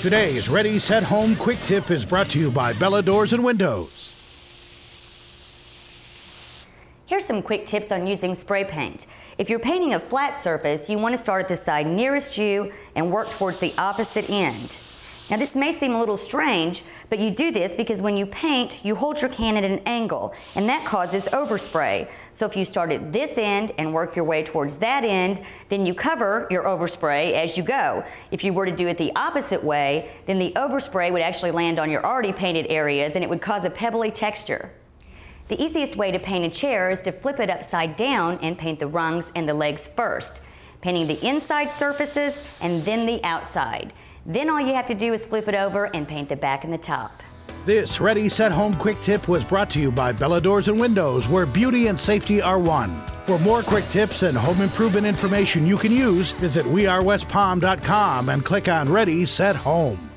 Today's Ready Set Home Quick Tip is brought to you by Bella Doors and Windows. Here's some quick tips on using spray paint. If you're painting a flat surface, you want to start at the side nearest you and work towards the opposite end. Now this may seem a little strange, but you do this because when you paint, you hold your can at an angle, and that causes overspray. So if you start at this end and work your way towards that end, then you cover your overspray as you go. If you were to do it the opposite way, then the overspray would actually land on your already painted areas and it would cause a pebbly texture. The easiest way to paint a chair is to flip it upside down and paint the rungs and the legs first, painting the inside surfaces and then the outside. Then all you have to do is flip it over and paint the back and the top. This Ready Set Home Quick Tip was brought to you by Bella Doors and Windows, where beauty and safety are one. For more quick tips and home improvement information you can use, visit wearewestpalm.com and click on Ready Set Home.